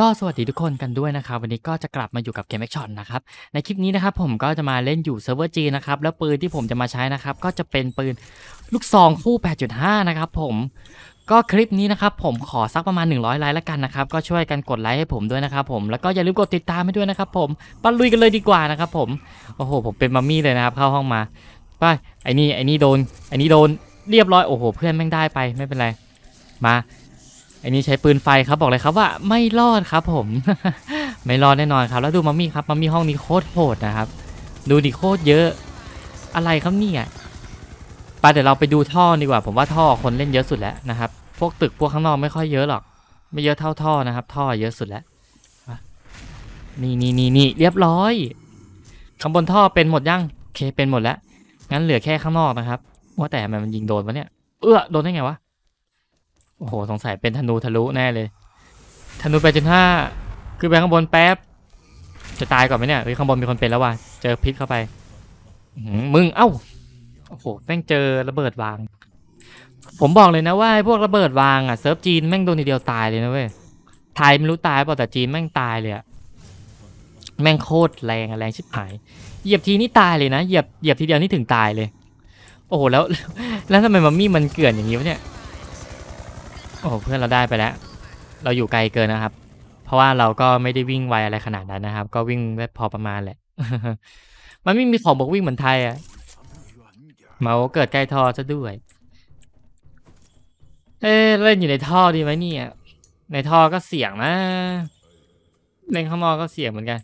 ก็สวัสดีทุกคนกันด้วยนะครับ วันนี้ก็จะกลับมาอยู่กับเกมแอคชั่นนะครับ ในคลิปนี้นะครับผมก็จะมาเล่นอยู่เซิร์ฟเวอร์จีนะครับ แล้วปืนที่ผมจะมาใช้นะครับ ก็จะเป็นปืนลูกซองคู่ 8.5 นะครับผมก็คลิปนี้นะครับผมขอสักประมาณ 100 ไลค์แล้วกันนะครับก็ช่วยกันกดไลค์ให้ผมด้วยนะครับผมแล้วก็อย่าลืมกดติดตามให้ด้วยนะครับผมไปลุยกันเลยดีกว่านะครับผมโอ้โหผมเป็นมัมมี่เลยนะครับเข้าห้องมาไปไอ้นี่ไอ้นี่โดนไอ้นี่โดนเรียบร้อยโอ้โหเพื่อนแม่งได้ไปไม่เป็นไรมา อ้นี่ใช้ปืนไฟครับบอกเลยครับว่าไม่รอดครับผม ไม่รอดแน่นอนครับ แล้วดูมัมมี่ครับมัมมี่ห้องนี้โคตรโหดนะครับ ดูดิโคตรเยอะอะไรครับเนี่ยไปเดี๋ยวเราไปดูท่อดีกว่า ผมว่าท่อคนเล่นเยอะสุดแล้วนะครับ พวกตึกพวกข้างนอกไม่ค่อยเยอะหรอก ไม่เยอะเท่าท่อนะครับ ท่อเยอะสุดแล้วนี่นี่นี่นี่เรียบร้อยข้างบนท่อเป็นหมดยังโอเคเป็นหมดแล้วงั้นเหลือแค่ข้างนอกนะครับว่าแต่มันยิงโดนวะเนี่ยเออโดนได้ไงวะ โอ้โห สงสัยเป็นธนูทะลุแน่เลย ธนูไปจนห้าคือไปข้างบนแป๊บ จะตายก่อนไหมเนี่ยเฮ้ยข้างบนมีคนเป็นแล้วว่ะ เจอพิษเข้าไป มึง เอ้า โอ้โห แม่งเจอระเบิดวาง ผมบอกเลยนะว่าพวกระเบิดวางอะเซิร์ฟจีนแม่งโดนทีเดียวตายเลยนะเว้ย ไทยไม่รู้ตายเปล่าแต่จีนแม่งตายเลยอะแม่งโคตรแรงแรงชิบหาย เหยียบทีนี่ตายเลยนะ เหยียบเหยียบทีเดียวนี่ถึงตายเลย โอ้โหแล้ว แล้วทำไมมัมมี่มันเกลื่อนอย่างนี้วะเนี่ย โอ้เพื่อนเราได้ไปแล้ว เราอยู่ไกลเกินนะครับ เพราะว่าเราก็ไม่ได้วิ่งไวอะไรขนาดนั้นนะครับ ก็วิ่งได้พอประมาณแหละ มันไม่มีของบอกวิ่งเหมือนไทยอะเมาเกิดใกล้ท่อซะด้วย เอ๊เล่นอยู่ในท่อดีไหมเนี่ย ในท่อก็เสี่ยงนะ เล่นข้างนอกก็เสี่ยงเหมือนกัน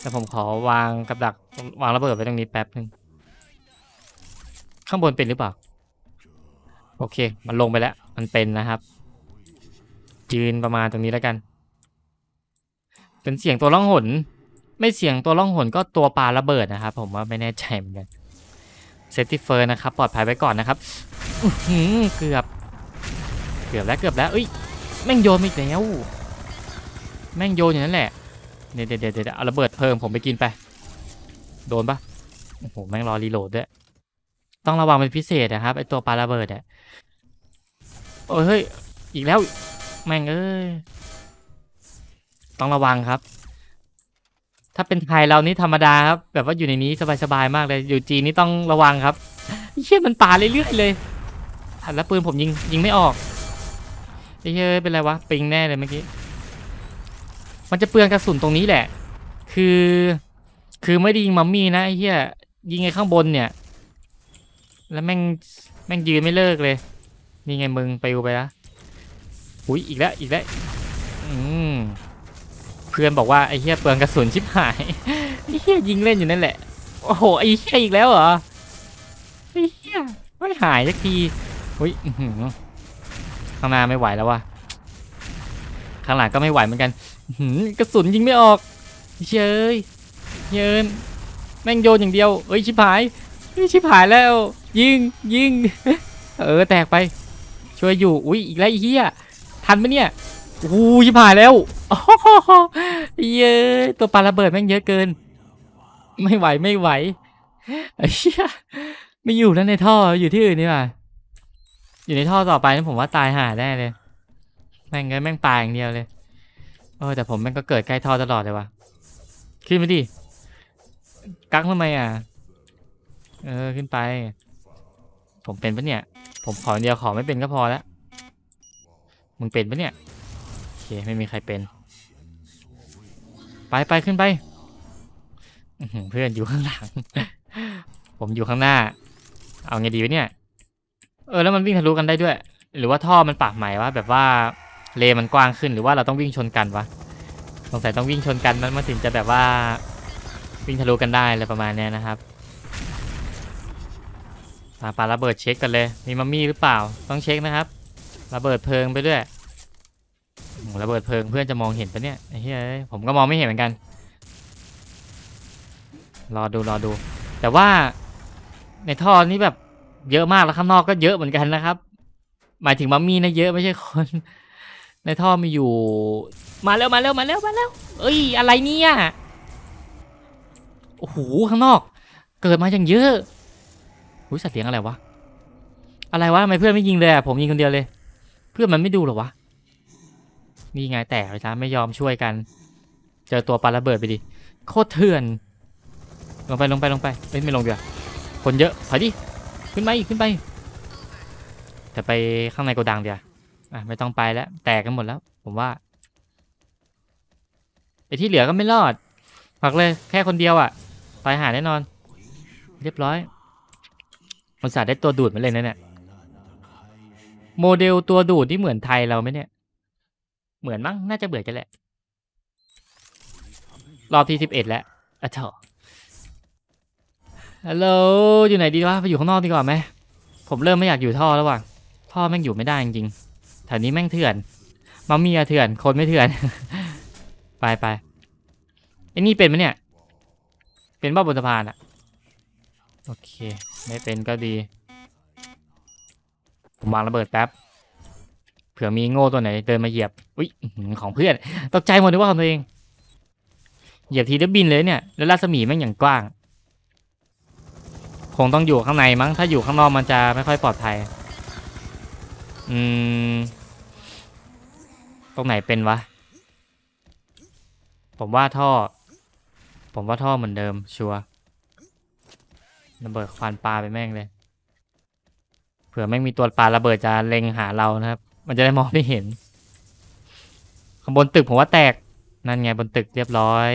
แต่ผมขอวางกับดักวางระเบิดไว้ตรงนี้แป๊บนึง ข้างบนเป็นหรือเปล่า โอเค มันลงไปแล้ว มันเป็นนะครับ ยืนประมาณตรงนี้แล้วกัน เป็นเสียงตัวล่องหน ไม่เสียงตัวล่องหนก็ตัวปาระเบิดนะครับ ผมว่าไม่แน่ใจเหมือนกัน safety first นะครับ ปลอดภัยไว้ก่อนนะครับเกือบ เกือบแล้วเกือบแล้วเอ้ยแม่งโยนอีกแล้วแม่งโยนอย่างนั้นแหละเดี๋ยวเดี๋ยวเดี๋ยวเดี๋ยวเอาระเบิดเพิ่มผมไปกินไป โดนปะโอ้โหแม่งรอรีโหลดด้วยต้องระวังเป็นพิเศษนะครับไอตัวปลาระเบิดอะโอ้ยเฮ้ยอีกแล้ว แม่งเอ้ย ต้องระวังครับ ถ้าเป็นไทยเรานี่ธรรมดาครับ แบบว่าอยู่ในนี้สบายๆมากเลย อยู่จีนนี่ต้องระวังครับเชี่ยมันป่าเรื่อยๆเลยแล้วปืนผมยิงยิงไม่ออกไอ้เฮ้ยเป็นไรวะปิงแน่เลยเมื่อกี้ มันจะเปลืองกระสุนตรงนี้แหละ คือ คือไม่ได้ยิงมัมมี่นะไอ้เหี้ยยิงไอ้ข้างบนเนี่ย แล้วแม่งแม่งยืนไม่เลิกเลย นี่ไงมึงไปอูไปละ อุ้ยอีกแล้วอีกแล้วอืมเพื่อนบอกว่าไอ้เหี้ยเปลืองกระสุนชิบหายไอ้เหี้ยยิงเล่นอยู่นั่นแหละ โอ้โหไอ้เหี้ยอีกแล้วเหรอไอ้เหี้ยไม่หายสักทีอุ้ยอื้อหือข้างหน้าไม่ไหวแล้ววะข้างหลังก็ไม่ไหวเหมือนกันหืกระสุนยิงไม่ออกเชยเยินแม่งโยนอย่างเดียวเอ้ยชิบหายเฮ้ยชิบหายแล้ว ยิงยิงเออแตกไป ช่วยอยู่อุ้ยอีกแล้วไอ้เหี้ย ทันไหมเนี่ยโอ้โหชิบหายแล้วเย้ตัวปลาระเบิดแม่งเยอะเกิน ไม่ไหวไม่ไหวไอ้เหี้ยไม่อยู่แล้วในท่ออยู่ที่อื่นนี่หว่าอยู่ในท่อต่อไปนี่ผมว่าตายหาแน่เลยแม่งเงยแม่งตายอย่างเดียวเลยเออแต่ผมแม่งก็เกิดใกล้ท่อตลอดเลยว่ะขึ้นไปดิกักทำไมอะ เออขึ้นไป ผมเป็นปะเนี่ย ผมขอเดียวขอไม่เป็นก็พอแล้ว มึงเป็นปะเนี่ย โอเค ไม่มีใครเป็น ไปไปขึ้นไป เพื่อนอยู่ข้างหลัง ผมอยู่ข้างหน้า เอาไงดีวะเนี่ย เออ แล้วมันวิ่งทะลุกันได้ด้วย หรือว่าท่อมันปรับใหม่วะแบบว่าเลมันกว้างขึ้นหรือว่าเราต้องวิ่งชนกันวะ สงสัยต้องวิ่งชนกันมันมันถึงจะแบบว่า วิ่งทะลุกันได้อะไรประมาณนี้นะครับปาปาระเบิดเช็คกันเลย มีมัมมี่หรือเปล่า ต้องเช็คนะครับ ระเบิดเพลิงไปด้วยระเบิดเพลิงเพื่อนจะมองเห็นปะเนี่ยไอ้เฮ้ยผมก็มองไม่เห็นเหมือนกัน รอดูรอดู แต่ว่าในท่อนี้แบบเยอะมากแล้วข้างนอกก็เยอะเหมือนกันนะครับ หมายถึงมัมมี่นะเยอะไม่ใช่คน ในท่อมีอยู่ มาแล้วมาแล้วมาแล้วมาแล้วเอ้ย อะไรเนี่ยโอ้โหข้างนอก เกิดมาอย่างเยอะอุ้ยสัตว์เลี้ยงอะไรวะอะไรวะทำไมเพื่อนไม่ยิงเลยอะผมยิงคนเดียวเลย เพื่อนมันไม่ดูเหรอวะนี่ไงแตกเลยจ้าไม่ยอมช่วยกัน เจอตัวปาระเบิดไปดิโคตรเถื่อน ลงไปลงไปลงไปเอ้ยไม่ลงเดี๋ยวคนเยอะถอยดิขึ้นไปอีกขึ้นไปแต่ไปข้างในโกดังเดี๋ยวอะไม่ต้องไปแล้วแตกกันหมดแล้ว ผมว่าไอ้ที่เหลือก็ไม่รอดพักเลยแค่คนเดียวอะตายหาแน่นอน เรียบร้อยอุตส่าห์ได้ตัวดูดมาเลยนะเนี่ย โมเดลตัวดูดที่เหมือนไทยเราไหมเนี่ย เหมือนมั้งน่าจะเบื่อกันแหละ รอบที่สิบเอ็ดแล้วอะเถอะฮัลโหลอยู่ไหนดีวะไปอยู่ข้างนอกดีกว่าไหมผมเริ่มไม่อยากอยู่ท่อแล้วว่ะท่อแม่งอยู่ไม่ได้จริงๆแถวนี้แม่งเถื่อนมามียเถื่อนคนไม่เถื่อน ไปไปไอ้นี่เป็นไหมเนี่ย เป็นบ้าบนสะพานอะโอเค ไม่เป็นก็ดี ผมวางระเบิดแป๊บ เผื่อมีโง่ตัวไหนเดินมาเหยียบ อุ้ยของเพื่อน ตกใจหมดเลยว่าของตัวเอง เหยียบทีเดียวบินเลยเนี่ย แล้วรัศมีแม่งอย่างกว้าง คงต้องอยู่ข้างในมั้ง ถ้าอยู่ข้างนอกมันจะไม่ค่อยปลอดภัย อืม ตรงไหนเป็นวะ ผมว่าท่อ ผมว่าท่อเหมือนเดิมชัวร์ระเบิดควันปลาไปแม่งเลย ผื่อแม่มีตัวปลาระเบิดจะเล็งหาเรานะครับ มันจะได้มองไม่เห็น ข้างบนตึกผมว่าแตก นั่นไงบนตึกเรียบร้อย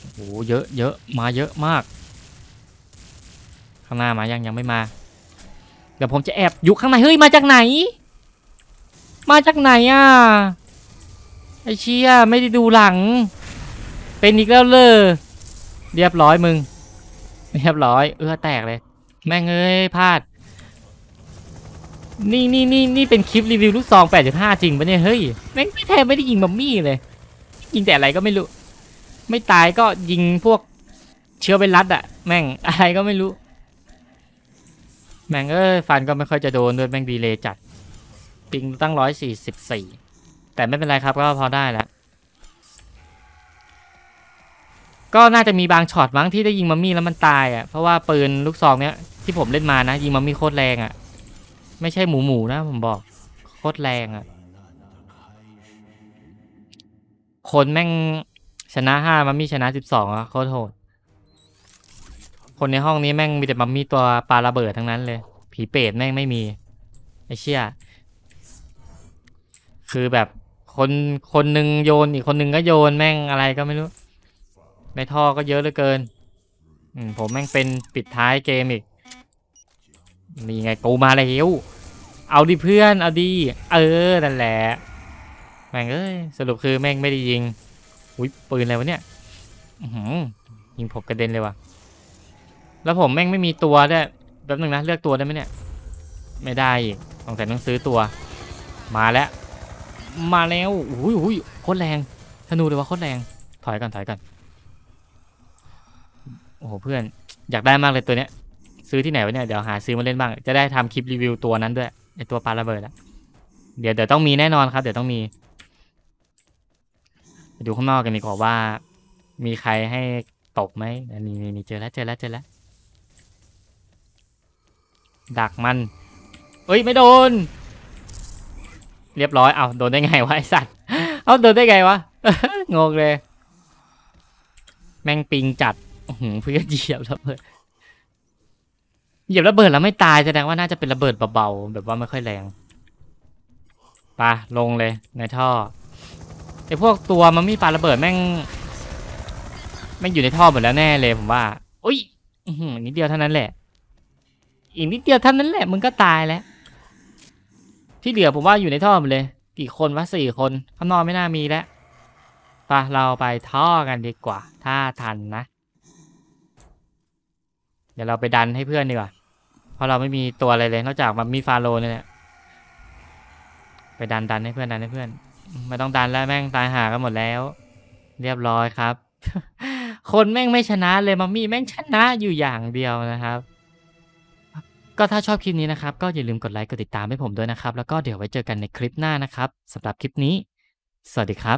โอ้โหเยอะเยอะมาเยอะมาก ข้างหน้ามายังยังไม่มา เดี๋ยวผมจะแอบอยู่ข้างในเฮ้ยมาจากไหน มาจากไหนอะ ไอเชี่ยไม่ได้ดูหลัง เป็นอีกแล้วเลยเรียบร้อยมึง เรียบร้อย เออแตกเลย แม่งเอ้ยพลาด นี่นี่นี่นี่เป็นคลิปรีวิวลูกซอง 85 จริงปะเนี่ย เฮ้ย แม่งไม่แทบไม่ได้ยิงมัมมี่เลย ยิงแต่อะไรก็ไม่รู้ ไม่ตายก็ยิงพวกเชื้อไวรัสอะแม่งอะไรก็ไม่รู้ แม่งเอ้ยฟันก็ไม่ค่อยจะโดนด้วยแม่งดีเลยจัด ปิงตั้งร้อยสี่สิบสี่แต่ไม่เป็นไรครับก็พอได้แล้วก็น่าจะมีบางช็อตมั้งที่ได้ยิงมัมมี่แล้วมันตายอะ เพราะว่าปืนลูกซองเนี้ย ที่ผมเล่นมานะ ยิงมัมมี่โคตรแรงอะ ไม่ใช่หมูหมูนะ ผมบอก โคตรแรงอะ คนแม่งชนะห้ามัมมี่ชนะสิบสองอะโคตรโหด คนในห้องนี้แม่งมีแต่มัมมี่ตัวปลาระเบิดทั้งนั้นเลย ผีเปรตแม่งไม่มีไอเชี่ยคือแบบคนคนหนึ่งโยนอีกคนหนึ่งก็โยนแม่งอะไรก็ไม่รู้ในท่อก็เยอะเหลือเกินอืผมแม่งเป็นปิดท้ายเกมอีก นี่ไงกูมาแล้วเอาดิเพื่อนเอาดีเออนั่นแหละแม่งเอ้ยสรุปคือแม่งไม่ได้ยิงอุ้ยปืนอะไรวะเนี่ยอื้อหือยิงผมกระเด็นเลยว่ะแล้วผมแม่งไม่มีตัวด้วยแป๊บนึงนะเลือกตัวได้ไหมเนี่ย ไม่ได้อีกสงสัยต้องซื้อตัว มาแล้ว มาแล้วอุ้ยอุ้ยโคตรแรงธนูเลยว่าโคตรแรงถอยก่อนถอยก่อนโอ้โหเพื่อนอยากได้มากเลยตัวเนี้ย ซื้อที่ไหนวะเนี่ย เดี๋ยวหาซื้อมาเล่นบ้าง จะได้ทำคลิปรีวิวตัวนั้นด้วยไอตัวปลาระเบิดอะเดี๋ยวเดี๋ยวต้องมีแน่นอนครับ เดี๋ยวต้องมีไปดูข้างนอกกันดีกว่าว่า มีใครให้ตกไหมนี่นี่เจอแล้วเจอแล้วเจอแล้ว ดักมัน เอ้ยไม่โดน เรียบร้อย เอาโดนได้ไงวะไอสัตว์ เอาโดนได้ไงวะ งงเลย แม่งปิงจัดอื้อหือเพื่อเหยียบระเบิด เหยียบระเบิดแล้วไม่ตายแสดงว่าน่าจะเป็นระเบิดเบาๆแบบว่าไม่ค่อยแรงปะลงเลยในท่อไอพวกตัวมันมีปลาระเบิดแม่งแม่งอยู่ในท่อหมดแล้วแน่เลยผมว่าอุ้ยอื้อหือนิดเดียวเท่านั้นแหละ อีกนิดเดียวเท่านั้นแหละมึงก็ตายแล้ว ที่เหลือผมว่าอยู่ในท่อหมดเลย กี่คนวะสี่คนข้างนอกไม่น่ามีแล้วปะเราไปท่อกันดีกว่า ถ้าทันนะ เดี๋ยวเราไปดันให้เพื่อนดีกว่า ราะเราไม่มีตัวอะไรเลย นอกจากมันมีฟาโลนี่แหละไปดันดันให้เพื่อนดันให้เพื่อนไม่ต้องดันแล้วแม่งตายหากันหมดแล้ว เรียบร้อยครับ คนแม่งไม่ชนะเลยมัมมี่แม่งชนะอยู่อย่างเดียวนะครับ ก็ถ้าชอบคลิปนี้นะครับ ก็อย่าลืมกดไลค์กดติดตามให้ผมด้วยนะครับ แล้วก็เดี๋ยวไว้เจอกันในคลิปหน้านะครับสำหรับคลิปนี้ สวัสดีครับ